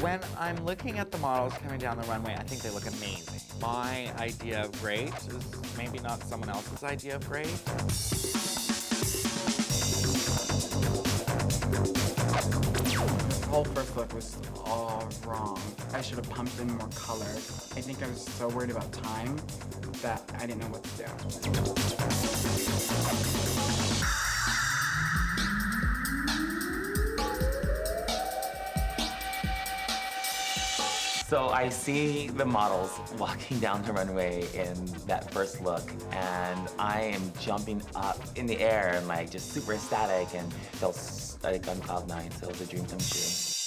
When I'm looking at the models coming down the runway, I think they look amazing. My idea of great is maybe not someone else's idea of great. The whole first look was all wrong. I should have pumped in more color. I think I was so worried about time that I didn't know what to So I see the models walking down the runway in that first look, and I am jumping up in the air and like just super ecstatic and feel like on cloud nine. So it was a dream come true.